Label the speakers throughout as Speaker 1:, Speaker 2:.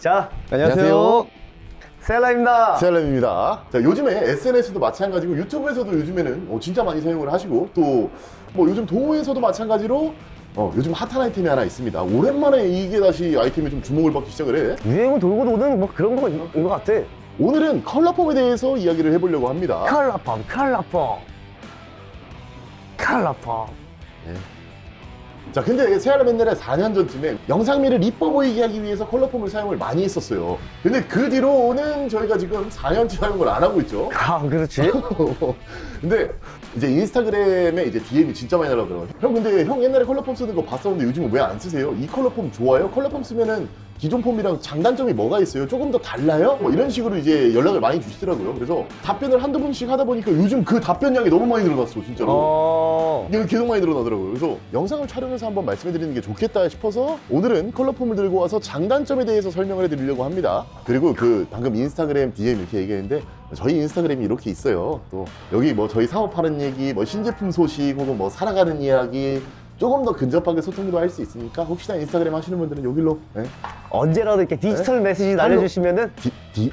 Speaker 1: 자,
Speaker 2: 안녕하세요.
Speaker 1: 셀라입니다.
Speaker 2: 세알람입니다. 자, 요즘에 SNS도 마찬가지고 유튜브에서도 요즘에는 어, 진짜 많이 사용을 하시고 또 뭐 요즘 동호회에서도 마찬가지로 어, 요즘 핫한 아이템이 하나 있습니다. 오랜만에 이게 다시 아이템이 좀 주목을 받기 시작을 해.
Speaker 1: 유행을 돌고 도는 뭐 그런 거인 것 같아.
Speaker 2: 오늘은 컬러폼에 대해서 이야기를 해보려고 합니다.
Speaker 1: 컬러펌, 컬러펌. 컬러펌.
Speaker 2: 자, 근데 세알람 옛날에 4년 전쯤에 영상미를 이뻐 보이게 하기 위해서 컬러폼을 사용을 많이 했었어요. 근데 그 뒤로는 저희가 지금 4년째 사용을 안 하고 있죠.
Speaker 1: 아, 그렇지.
Speaker 2: 근데 이제 인스타그램에 이제 DM이 진짜 많이 날라오더라고요. 형 근데 형 옛날에 컬러폼 쓰는 거 봤었는데 요즘은 왜 안 쓰세요? 이 컬러폼 좋아요? 컬러폼 쓰면은 기존 폼이랑 장단점이 뭐가 있어요? 조금 더 달라요? 뭐 이런 식으로 이제 연락을 많이 주시더라고요. 그래서 답변을 한두 번씩 하다 보니까 요즘 그 답변량이 너무 많이 늘어났어, 진짜로.
Speaker 1: 어.
Speaker 2: 이거 계속 많이 늘어나더라고요. 그래서 영상을 촬영해서 한번 말씀해 드리는 게 좋겠다 싶어서 오늘은 컬러폼을 들고 와서 장단점에 대해서 설명을 해 드리려고 합니다. 그리고 그 방금 인스타그램 DM 이렇게 얘기했는데 저희 인스타그램이 이렇게 있어요. 또 여기 뭐 저희 사업하는 얘기, 뭐 신제품 소식 혹은 뭐 살아가는 이야기 조금 더 근접하게 소통도 할 수 있으니까 혹시나 인스타그램 하시는 분들은 여기로 네.
Speaker 1: 언제라도 이렇게 디지털
Speaker 2: 네?
Speaker 1: 메시지 날려주시면은
Speaker 2: 디, 디,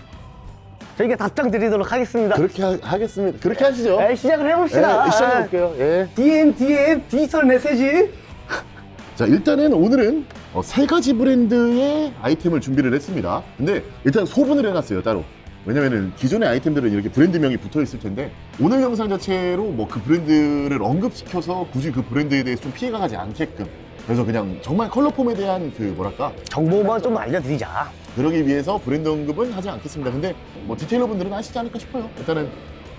Speaker 1: 저희가 답장 드리도록 하겠습니다.
Speaker 2: 그렇게 하, 겠습니다 그렇게 하시죠.
Speaker 1: 에, 시작을 해봅시다.
Speaker 2: 네, 시작해 볼게요. 예.
Speaker 1: DM, DM, 디지털 메시지.
Speaker 2: 자 일단은 오늘은 어, 세 가지 브랜드의 아이템을 준비를 했습니다 근데 일단 소분을 해놨어요 따로 왜냐면은 기존의 아이템들은 이렇게 브랜드명이 붙어 있을 텐데 오늘 영상 자체로 뭐 그 브랜드를 언급시켜서 굳이 그 브랜드에 대해서 좀 피해가 가지 않게끔 그래서 그냥 정말 컬러폼에 대한 그 뭐랄까
Speaker 1: 정보만 좀 알려드리자.
Speaker 2: 그러기 위해서 브랜드 언급은 하지 않겠습니다. 근데 뭐 디테일러 분들은 아시지 않을까 싶어요. 일단은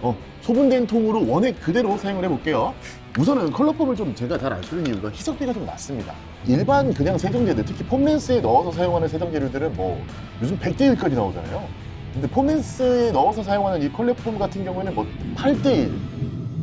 Speaker 2: 어, 소분된 통으로 원액 그대로 사용을 해볼게요. 우선은 컬러폼을 좀 제가 잘 안 쓰는 이유가 희석비가 좀 낮습니다. 일반 그냥 세정제들 특히 폼렌스에 넣어서 사용하는 세정제류들은 뭐 요즘 100대 1까지 나오잖아요. 근데 폼렌스에 넣어서 사용하는 이 컬러폼 같은 경우에는 뭐 8대 1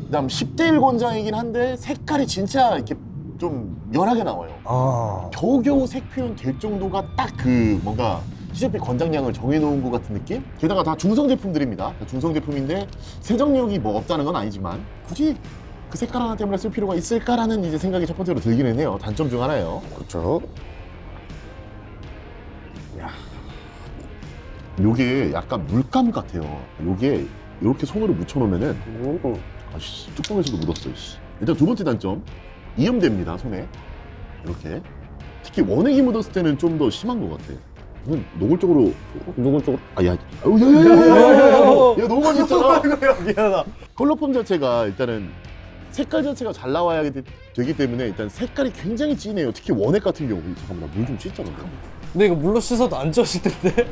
Speaker 2: 그다음 10대 1 권장이긴 한데 색깔이 진짜 이렇게 좀 연하게 나와요.
Speaker 1: 어.
Speaker 2: 겨우겨우 색 표현 될 정도가 딱 그 뭔가 시제비 권장량을 정해놓은 것 같은 느낌? 게다가 다 중성 제품들입니다. 다 중성 제품인데 세정력이 뭐 없다는 건 아니지만 굳이 그 색깔 하나 때문에 쓸 필요가 있을까라는 이제 생각이 첫 번째로 들기는 해요. 단점 중 하나예요.
Speaker 1: 그렇죠.
Speaker 2: 요게 약간 물감 같아요. 요게 이렇게 손으로 묻혀놓으면은
Speaker 1: 음.
Speaker 2: 아씨 뚜껑에서도 묻었어. 씨. 일단 두 번째 단점 이염됩니다 손에 이렇게 특히 원액이 묻었을 때는 좀 더 심한 것 같아. 노골적으로
Speaker 1: 쪽?
Speaker 2: 아야 야야야야야 야 너무 많이 했잖아.
Speaker 1: 미안하다.
Speaker 2: 컬러폼 자체가 일단은 색깔 자체가 잘 나와야 되, 기 때문에 일단 색깔이 굉장히 진해요. 특히 원액 같은 경우 잠깐만 물좀 씻자 근데.
Speaker 3: 근데 이거 물로 씻어도 안 쪄질 텐데?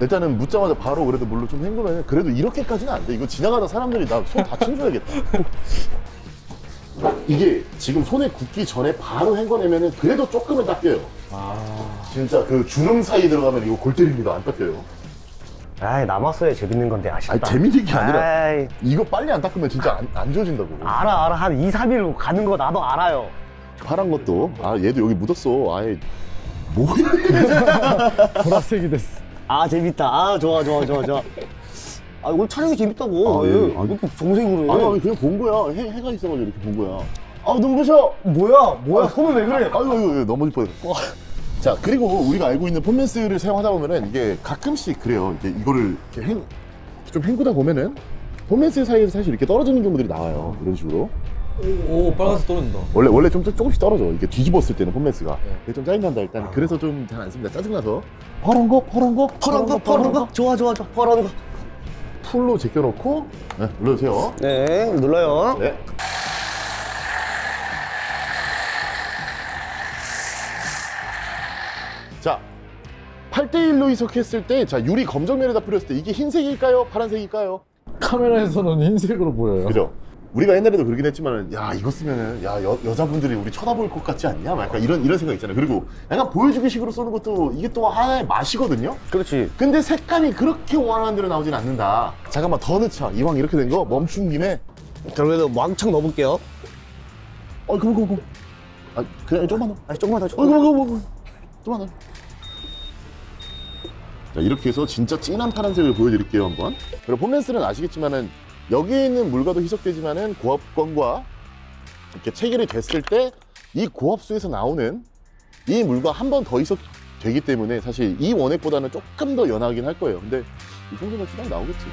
Speaker 2: 일단은 묻자마자 바로 그래도 물로 좀 헹구면 그래도 이렇게까지는 안 돼. 이거 지나가다 사람들이 나 손다 챙겨야겠다. 이게 지금 손에 굳기 전에 바로 헹궈내면 은 그래도 조금은 닦여요. 진짜 그 주름 사이 들어가면 이거 골 때립니다. 안 닦여요.
Speaker 1: 아이, 남았어야 재밌는 건데 아쉽다.
Speaker 2: 아니 재밌는 게 아니라
Speaker 1: 아이,
Speaker 2: 이거 빨리 안 닦으면 진짜 안, 안 지워진다고.
Speaker 1: 알아, 알아. 한 2, 3일 가는 거 나도 알아요.
Speaker 2: 파란 것도 아 얘도 여기 묻었어. 아예 뭐야?
Speaker 3: 보라색이 됐어.
Speaker 1: 아, 재밌다. 아, 좋아, 좋아, 좋아, 좋아. 아, 오늘 촬영이 재밌다고.
Speaker 2: 아, 예.
Speaker 1: 왜. 이렇게 정색으로 해?
Speaker 2: 아니 아니 그냥 본 거야. 해, 해가 있어가지고 이렇게 본 거야. 아 눈부셔.
Speaker 1: 뭐야, 뭐야, 손은 왜 그래?
Speaker 2: 아이고 아이고 넘어질 뻔했어. 자 그리고 우리가 알고 있는 폼렌스를 사용하다 보면은 이게 가끔씩 그래요. 이게 이거를 이렇게 헹, 좀 헹구다 보면은 폼렌스 사이에서 사실 이렇게 떨어지는 경우들이 나와요. 이런 식으로.
Speaker 3: 오, 빨간색 떨어진다.
Speaker 2: 원래 원래 좀 조금씩 떨어져. 이게 뒤집었을 때는 폼렌스가. 그게 좀 짜증난다 일단. 그래서 좀 잘 안 씁니다. 짜증나서. 파란 거, 파란 거,
Speaker 1: 퍼런 거, 퍼런 거. 좋아, 좋아, 좋아. 퍼런 거.
Speaker 2: 풀로 제껴놓고 네, 눌러주세요.
Speaker 1: 네, 눌러요.
Speaker 2: 네. 8대1로 이석했을 때, 자, 유리 검정면에다 뿌렸을 때, 이게 흰색일까요? 파란색일까요?
Speaker 3: 카메라에서는 흰색으로 보여요.
Speaker 2: 그죠? 우리가 옛날에도 그러긴 했지만, 야, 이거 쓰면은, 야, 여, 여자분들이 우리 쳐다볼 것 같지 않냐? 막 약간 이런, 이런 생각 있잖아요. 그리고 약간 보여주기 식으로 쏘는 것도 이게 또 하나의 맛이거든요?
Speaker 1: 그렇지.
Speaker 2: 근데 색감이 그렇게 원하는 대로 나오진 않는다. 잠깐만, 더 넣자. 이왕 이렇게 된 거 멈춘 김에,
Speaker 1: 그러면 왕창 넣어볼게요.
Speaker 2: 어, 그만, 그만, 그만. 아, 그냥 조금만 넣어.
Speaker 1: 아, 조금만 더,
Speaker 2: 어,
Speaker 1: 조금만
Speaker 2: 그만, 그만, 그만. 조금만 넣어. 자, 이렇게 해서 진짜 진한 파란색을 보여드릴게요, 한번. 그리고 폼렌스는 아시겠지만은, 여기에 있는 물과도 희석되지만은, 고압권과 이렇게 체결이 됐을 때, 이 고압수에서 나오는 이 물과 한 번 더 희석 되기 때문에 사실 이 원액보다는 조금 더 연하긴 할 거예요. 근데 이 정도면 수당 나오겠지.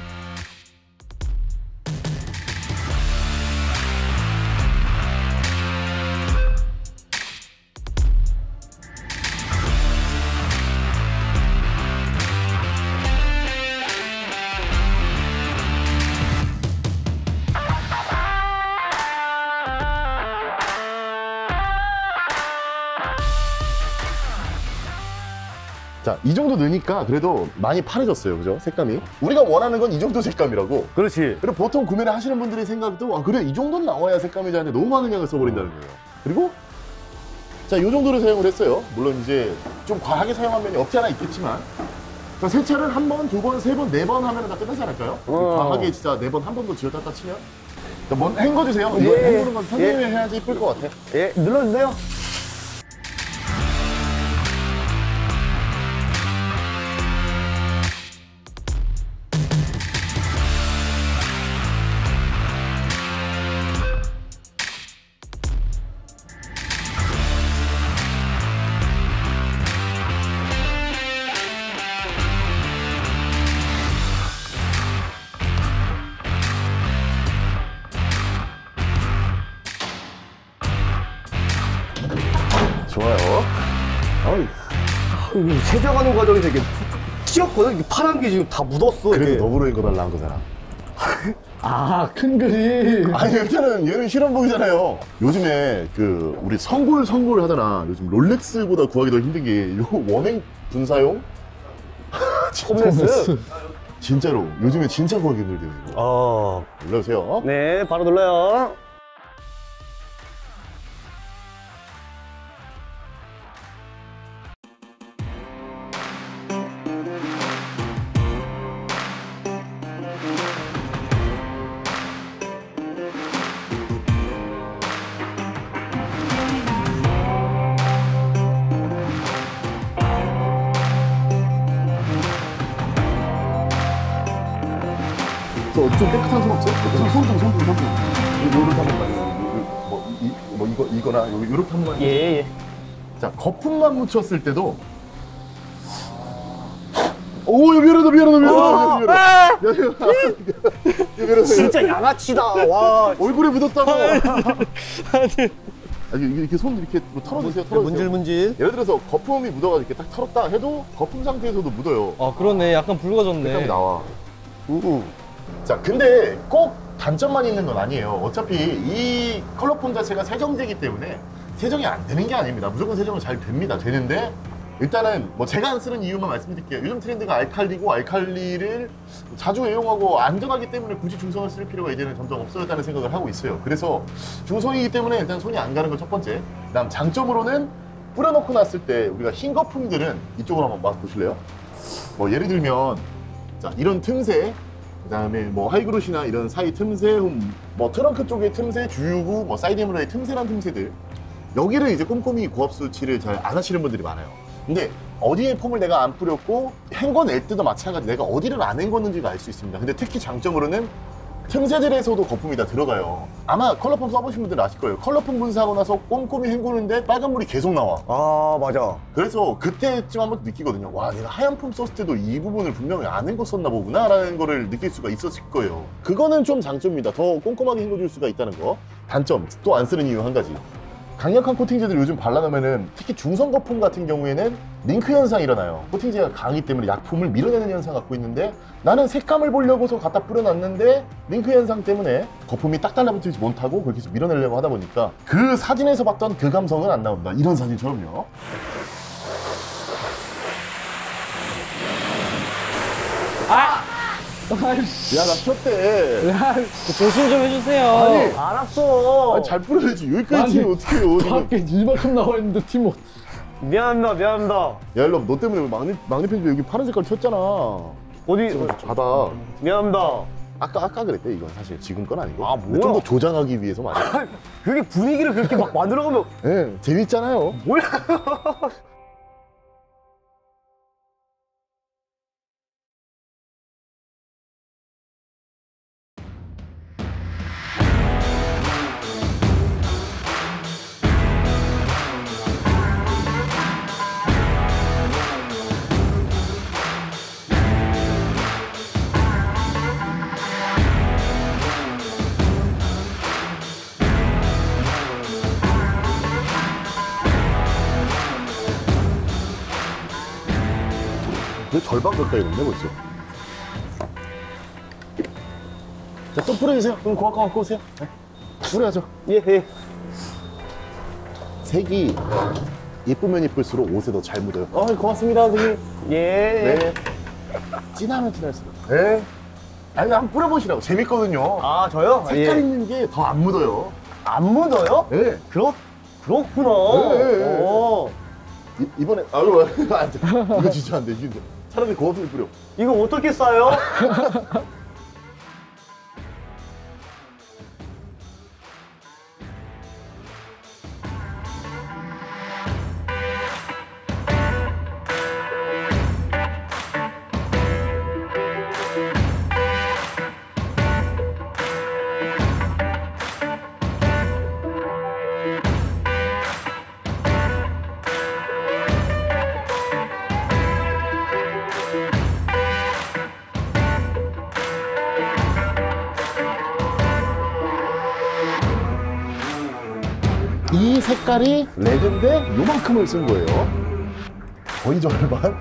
Speaker 2: 이 정도 넣으니까 그래도 많이 파래졌어요. 그죠? 색감이. 우리가 원하는 건 이 정도 색감이라고.
Speaker 1: 그렇지.
Speaker 2: 그리고 보통 구매를 하시는 분들의 생각도 아 그래 이 정도는 나와야 색감이지 하는데 너무 많은 양을 써버린다는 거예요 그리고 자이 정도로 사용을 했어요 물론 이제 좀 과하게 사용한 면이 없지 않아 있겠지만 자 세차를 한 번, 두 번, 세 번, 네 번 하면 다 끝나지 않을까요?
Speaker 1: 어.
Speaker 2: 과하게 진짜 네 번, 한 번더 쥐었다 치면 자, 먼 헹궈주세요
Speaker 1: 예, 예.
Speaker 2: 헹구는 건 선생님이 해야지 이쁠 것 같아
Speaker 1: 예, 눌러주세요.
Speaker 2: 좋아요
Speaker 1: 아이, 이 세정하는 과정이 되게 튀었거든. 이게 파란 게 지금 다 묻었어.
Speaker 2: 그래도
Speaker 1: 이게.
Speaker 2: 너브로 한 거잖아
Speaker 3: 아, 큰 그림.
Speaker 2: 아니 일단은 얘는 실험복이잖아요 요즘에 그 우리 성골 성골 하잖아 요즘 롤렉스보다 구하기 더 힘든 게 요 원행 분사용
Speaker 1: 홈레스.
Speaker 2: 진짜로 요즘에 진짜 구하기 힘들대요 이거
Speaker 1: 어,
Speaker 2: 눌러주세요
Speaker 1: 네, 바로 눌러요.
Speaker 2: 좀 깨끗한 손 없어요? 깨끗한 손등 손등 손등 요렇게 한번 봐요 뭐, 이, 뭐 이거, 이거나 요, 요렇게 한 번만
Speaker 1: 예, 예.
Speaker 2: 자 거품만 묻혔을 때도 오 미안하다 미안하다 미안하다 미안하다
Speaker 1: 아,
Speaker 2: 미안하다 미안하다
Speaker 1: 진짜 양아치다. 와.
Speaker 2: 얼굴에 묻었다고 아니 이게 이렇게 손 이렇게 뭐 털어주세요 털어주세요
Speaker 1: 문질문질.
Speaker 2: 예를 들어서 거품이 묻어가지고 이렇게 딱 털었다 해도 거품 상태에서도 묻어요
Speaker 3: 아, 그러네. 약간 붉어졌네.
Speaker 2: 색감이 나와
Speaker 1: 음.
Speaker 2: 자, 근데 꼭 단점만 있는 건 아니에요. 어차피 이 컬러폼 자체가 세정제이기 때문에 세정이 안 되는 게 아닙니다. 무조건 세정은 잘 됩니다. 되는데 일단은 뭐 제가 안 쓰는 이유만 말씀드릴게요. 요즘 트렌드가 알칼리고 알칼리를 자주 애용하고 안전하기 때문에 굳이 중성을 쓸 필요가 이제는 점점 없어졌다는 생각을 하고 있어요. 그래서 중성이기 때문에 일단 손이 안 가는 건 첫 번째. 그다음 장점으로는 뿌려놓고 났을 때 우리가 흰 거품들은 이쪽으로 한번 맛 보실래요? 뭐 예를 들면 자 이런 틈새 그 다음에 뭐 하이그로시나 이런 사이 틈새 음, 뭐 트렁크 쪽의 틈새 주유구 뭐 사이드 미러의 틈새란 틈새들. 여기를 이제 꼼꼼히 고압 수치를 잘 안 하시는 분들이 많아요. 근데 어디에 foam을 내가 안 뿌렸고 헹궈낼 때도 마찬가지. 내가 어디를 안 헹궜는지가 알 수 있습니다. 근데 특히 장점으로는 틈새들에서도 거품이 다 들어가요 아마 컬러 foam 써보신 분들은 아실 거예요 컬러 foam 분사하고 나서 꼼꼼히 헹구는데 빨간 물이 계속 나와
Speaker 1: 아, 맞아.
Speaker 2: 그래서 그때쯤 한번 느끼거든요. 와, 내가 하얀 foam 썼을 때도 이 부분을 분명히 안 헹궜었나 보구나, 라는 거를 느낄 수가 있었을 거예요. 그거는 좀 장점입니다. 더 꼼꼼하게 헹궈줄 수가 있다는 거. 단점, 또 안 쓰는 이유 한 가지. 강력한 코팅제들 요즘 발라놓으면은 특히 중성 거품 같은 경우에는 링크 현상이 일어나요. 코팅제가 강하기 때문에 약품을 밀어내는 현상 갖고 있는데 나는 색감을 보려고서 갖다 뿌려놨는데 링크 현상 때문에 거품이 딱 달라붙지 못하고 해서 밀어내려고 하다 보니까 그 사진에서 봤던 그 감성은 안 나온다. 이런 사진처럼요.
Speaker 3: 아이씨.
Speaker 2: 야, 나 켰대.
Speaker 3: 야, 조심 좀 해주세요.
Speaker 2: 아니,
Speaker 1: 알았어.
Speaker 2: 아니, 잘 뿌려야지. 여기까지
Speaker 3: 아니,
Speaker 2: 치면 어떡해요. 지금.
Speaker 3: 밖에 이만큼 나와 있는데 팀 못.
Speaker 1: 미안합니다, 미안합니다.
Speaker 2: 야, 일로 와. 너 때문에 막내, 막내 편집에 여기 파란 색깔 쳤잖아.
Speaker 1: 어디,
Speaker 2: 바다.
Speaker 1: 미안합니다.
Speaker 2: 아까, 아까 그랬대, 이건 사실. 지금 건 아니고.
Speaker 1: 아, 뭐야?
Speaker 2: 좀더 조장하기 위해서 말이야.
Speaker 1: 그게 분위기를 그렇게 막 만들어가면
Speaker 2: 예, 재밌잖아요.
Speaker 1: 뭐야?
Speaker 2: 절반 가까이 넣네 벌써. 자, 또 뿌려주세요. 그럼 고압가 갖고 오세요. 네. 뿌려야죠.
Speaker 1: 예, 예.
Speaker 2: 색이 예쁘면 예쁠수록 옷에 더 잘 묻어요.
Speaker 1: 어, 고맙습니다, 선생님. 예.
Speaker 2: 네. 진하면 진할수록. 네. 아니, 한번 뿌려보시라고. 재밌거든요.
Speaker 1: 아, 저요?
Speaker 2: 색깔
Speaker 1: 예.
Speaker 2: 있는 게 더 안 묻어요.
Speaker 1: 안 묻어요?
Speaker 2: 네.
Speaker 1: 그렇, 그렇구나.
Speaker 2: 네, 네, 네.
Speaker 1: 어.
Speaker 2: 이, 이번에, 아유, 안 돼. 이거 진짜 안 돼. 이거 차라리 고압수를 뿌려.
Speaker 1: 이거 어떻게 싸요?
Speaker 2: 색깔이 레드인데 요만큼을 쓴 거예요. 거의 절반?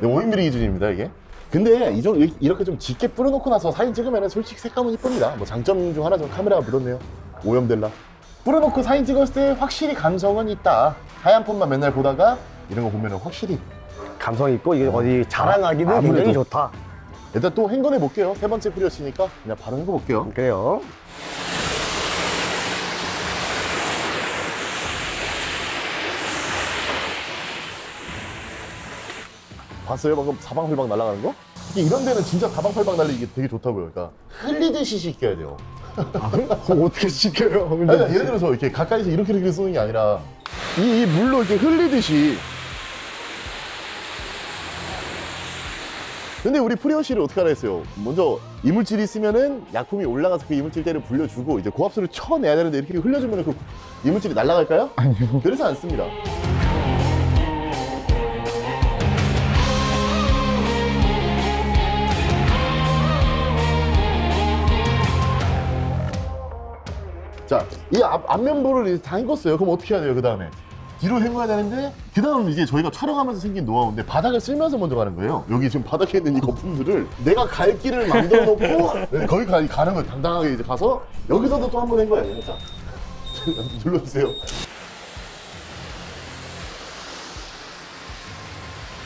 Speaker 2: 네, 5mm 기준입니다, 이게. 근데 이 정- 이렇게 좀 짙게 뿌려놓고 나서 사진 찍으면 솔직히 색감은 이쁩니다. 뭐 장점 중 하나죠. 카메라가 묻었네요. 오염될라. 뿌려놓고 사진 찍었을 때 확실히 감성은 있다. 하얀 폰만 맨날 보다가 이런 거 보면 확실히.
Speaker 1: 감성 있고, 이게 어 디 자랑하기는
Speaker 2: 아무래도.
Speaker 1: 굉장히 좋다.
Speaker 2: 일단 또 행건해 볼게요. 세 번째 뿌렸으니까 그냥 바로 헹궈 볼게요.
Speaker 1: 그래요.
Speaker 2: 봤어요? 방금 사방팔방 날아가는 거? 이게 이런 데는 진짜 사방팔방 날리기 되게 좋다고요. 그러니까 흘리듯이 씻겨야 돼요.
Speaker 1: 어떻게 시켜요?
Speaker 2: 아니, 예를 들어서 이렇게 가까이서 이렇게 이렇게 쏘는 게 아니라 이, 이 물로 이렇게 흘리듯이 근데 우리 프리오시를 어떻게 하라 했어요? 먼저 이물질이 있으면은 약품이 올라가서 그 이물질대를 불려주고 이제 고압수를 쳐내야 되는데 이렇게 흘려주면 그 이물질이 날아갈까요? 아니요. 그래서 안 씁니다. 자, 이 앞, 앞면부를 이제 다 헹궜어요. 그럼 어떻게 해야 돼요, 그 다음에? 뒤로 헹궈야 되는데, 그 다음 이제 저희가 촬영하면서 생긴 노하우인데, 바닥을 쓸면서 먼저 가는 거예요. 여기 지금 바닥에 있는 이 거품들을 내가 갈 길을 만들어 놓고, 네, 거기 가, 가는 거예요. 당당하게 이제 가서, 여기서도 또 한 번 헹궈야 돼요. 자, 눌러주세요.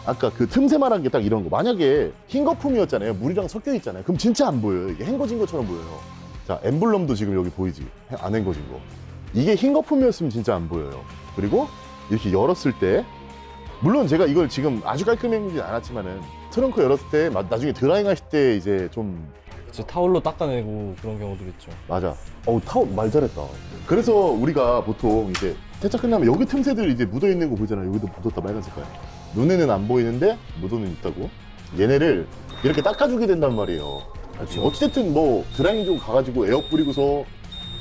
Speaker 2: 아까 그 틈새만한 게 딱 이런 거. 만약에 흰 거품이었잖아요. 물이랑 섞여 있잖아요. 그럼 진짜 안 보여요. 이게 헹궈진 것처럼 보여요. 자, 엠블럼도 지금 여기 보이지? 안 헹궈진 거. 이게 흰 거품이었으면 진짜 안 보여요. 그리고 이렇게 열었을 때, 물론 제가 이걸 지금 아주 깔끔히 헹구진 않았지만은 트렁크 열었을 때 마- 나중에 드라잉 하실 때 이제 좀
Speaker 3: 이제 타올로 닦아내고 그런 경우들 있죠.
Speaker 2: 맞아. 어우, 타오 말 잘했다. 그래서 우리가 보통 이제 세차 끝나면 여기 틈새들 이제 묻어 있는 거 보잖아요. 여기도 묻었다 빨간 색깔. 눈에는 안 보이는데 묻어는 있다고. 얘네를 이렇게 닦아주게 된단 말이에요. 어찌됐든 뭐 드라이기 좀 가가지고 에어 뿌리고서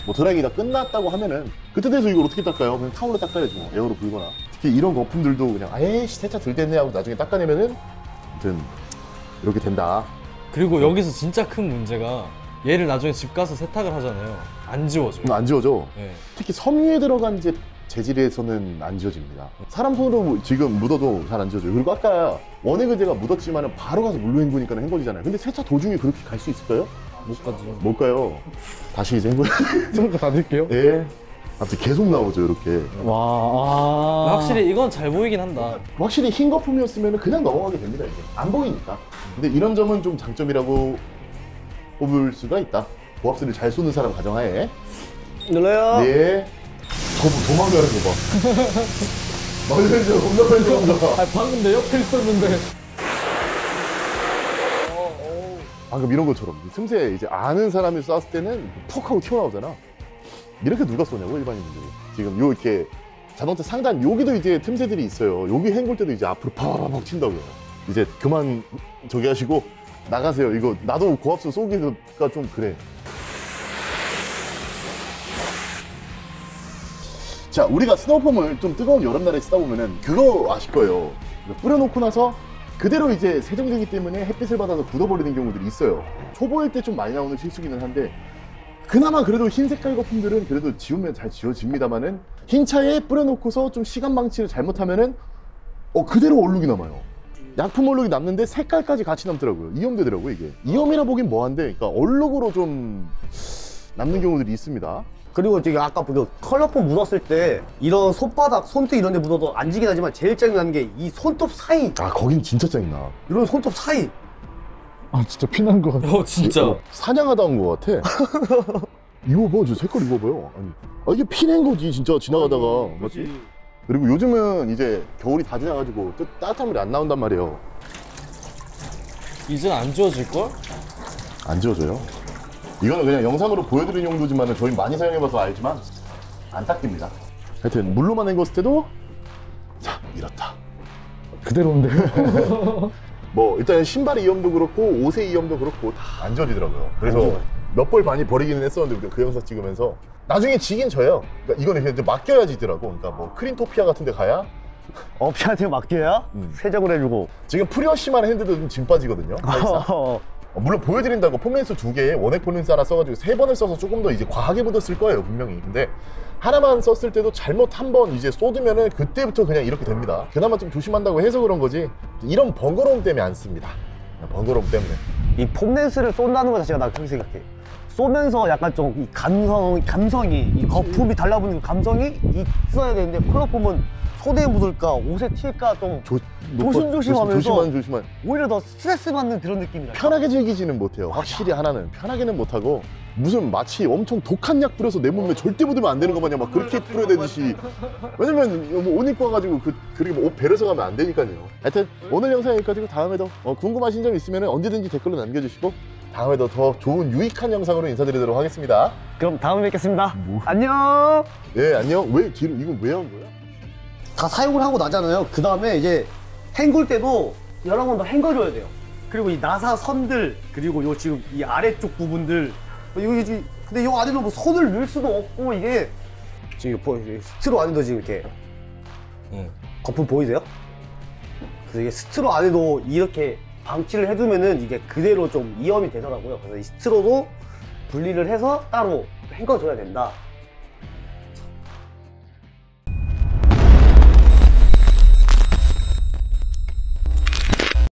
Speaker 2: 뭐 드라이기 다 끝났다고 하면은 그때 돼서 이걸 어떻게 닦아요? 그냥 타올로 닦아야지 뭐 에어로 불거나. 특히 이런 거품들도 그냥 아예 세차 덜 됐네 하고 나중에 닦아내면은 아무튼 이렇게 된다.
Speaker 3: 그리고 여기서 진짜 큰 문제가 얘를 나중에 집 가서 세탁을 하잖아요. 안 지워져요.
Speaker 2: 안 지워져.
Speaker 3: 네.
Speaker 2: 특히 섬유에 들어간 재 재질에서는 안 지워집니다. 사람 손으로 뭐 지금 묻어도 잘 안 지워져요. 그리고 아까 원액의제가 묻었지만 바로 가서 물로 헹구니까 헹궈지잖아요. 근데 세차 도중에 그렇게 갈 수 있을까요?
Speaker 3: 못 가죠.
Speaker 2: 못 가요. 다시 이제 헹궈.
Speaker 3: 트렁크 닫을게요.
Speaker 2: 네. 아무튼 계속 나오죠, 이렇게.
Speaker 3: 와, 아. 확실히 이건 잘 보이긴 한다.
Speaker 2: 확실히 흰 거품이었으면 그냥 넘어가게 됩니다, 이게. 안 보이니까. 근데 이런 점은 좀 장점이라고 뽑을 수가 있다. 고압수를 잘 쏘는 사람 가정하에.
Speaker 1: 눌러요.
Speaker 2: 네. 저 도망가는 거 봐. 말려줘, 겁나 빨리 도망가.
Speaker 3: 아, 방금 내 옆에 있었는데.
Speaker 2: 방금 이런 것처럼 이 틈새 이제 아는 사람이 쐈을 때는 푹 하고 튀어나오잖아. 이렇게 누가 쏘냐고 일반인들이. 지금 요 이렇게 자동차 상단 여기도 이제 틈새들이 있어요. 여기 헹굴 때도 이제 앞으로 파바박 튄다고요. 이제 그만 저기 하시고 나가세요. 이거 나도 고압수 쏘기가 좀 그래. 자, 우리가 스노우폼을 좀 뜨거운 여름날에 쓰다 보면은 그거 아실 거예요. 뿌려놓고 나서 그대로 이제 세정되기 때문에 햇빛을 받아서 굳어버리는 경우들이 있어요. 초보일 때 좀 많이 나오는 실수기는 한데 그나마 그래도 흰 색깔 거품들은 그래도 지우면 잘 지워집니다만은 흰 차에 뿌려놓고서 좀 시간 망치를 잘못하면은 어 그대로 얼룩이 남아요. 약품 얼룩이 남는데 색깔까지 같이 남더라고요. 이염되더라고요, 이게. 이염이라 보긴 뭐한데, 그러니까 얼룩으로 좀 남는 경우들이 있습니다.
Speaker 1: 그리고 저기 아까 보기 컬러폰 묻었을 때 이런 손바닥, 손톱 이런 데 묻어도 안 지긴 하지만 제일 짜증나는 게 이 손톱 사이
Speaker 2: 아, 거긴 진짜 짜증나.
Speaker 1: 이런 손톱 사이
Speaker 4: 아 진짜 피난 것 같아.
Speaker 3: 어 진짜
Speaker 2: 사냥하다 온것 같아. 이거 봐, 저 색깔 이거 봐요. 아니, 아, 이게 피낸 거지, 진짜 지나가다가. 맞지? 그리고 요즘은 이제 겨울이 다 지나가지고 또 따뜻한 물이 안 나온단 말이에요.
Speaker 3: 이젠 안 지워질걸?
Speaker 2: 안 지워져요. 이거는 그냥 영상으로 보여드리는 용도지만 저희 많이 사용해봐서 알지만 안 닦입니다. 하여튼 물로만 헹궜을 때도 자 이렇다.
Speaker 4: 그대로인데요.
Speaker 2: 뭐 일단 신발의 이염도 그렇고 옷의 이염도 그렇고 다안 지워지더라고요. 그래서 몇 벌 많이 버리기는 했었는데 우리가 그 영상 찍으면서 나중에 지긴 져요. 그러니까 이거는 그냥 이제 맡겨야 지 더라고. 그러니까 뭐 크린토피아 같은 데 가야
Speaker 1: 업체한테 맡겨야
Speaker 2: 음.
Speaker 1: 세정을 해주고
Speaker 2: 지금 프리워시만 했는데도 좀짐 빠지거든요. 어, 물론 보여드린다고 폼렌스 두 개에 원액 폼렌스 하나 써가지고 세 번을 써서 조금 더 이제 과하게 묻었을 거예요 분명히. 근데 하나만 썼을 때도 잘못 한 번 이제 쏟으면은 그때부터 그냥 이렇게 됩니다. 그나마 좀 조심한다고 해서 그런 거지 이런 번거로움 때문에 안 씁니다. 번거로움 때문에.
Speaker 1: 이 폼렌스를 쏜다는 것 자체가 나 그렇게 생각해. 쏘면서 약간 좀 이 감성, 감성이, 이 거품이 달라붙는 그 감성이 있어야 되는데 컬러폼은 손에 묻을까, 옷에 튈까 좀
Speaker 2: 조,
Speaker 1: 조심조심하면서
Speaker 2: 조심한 조심한
Speaker 1: 오히려 더 스트레스 받는 그런 느낌이랄까.
Speaker 2: 편하게 즐기지는 못해요. 확실히 하나는. 편하게는 못하고 무슨 마치 엄청 독한 약 뿌려서 내 몸에 절대 묻으면 안 되는 거 마냥 막 그렇게 뿌려대듯이. 왜냐면 뭐옷 입고 와가지고 그 그렇게 뭐옷 베려서 가면 안 되니까요. 하여튼 오늘 영상 여기까지고 다음에도 어, 궁금하신 점 있으면 언제든지 댓글로 남겨주시고 다음에도 더 좋은 유익한 영상으로 인사드리도록 하겠습니다
Speaker 1: 그럼 다음에 뵙겠습니다.
Speaker 2: 뭐.
Speaker 1: 안녕!
Speaker 2: 예 안녕 왜 뒤로 이건 왜 한 거야?
Speaker 1: 다 사용을 하고 나잖아요. 그 다음에 이제 헹굴 때도 여러 번 더 헹궈줘야 돼요. 그리고 이 나사 선들, 그리고 요 지금 이 아래쪽 부분들, 여기 지금 근데 요 안에도 뭐 손을 넣을 수도 없고 이게 지금 보 스트로 안에도 지금 이렇게
Speaker 3: 응.
Speaker 1: 거품 보이세요? 그래서 이게 스트로 안에도 이렇게 방치를 해두면은 이게 그대로 좀 이염이 되더라고요. 그래서 이 스트로도 분리를 해서 따로 헹궈줘야 된다.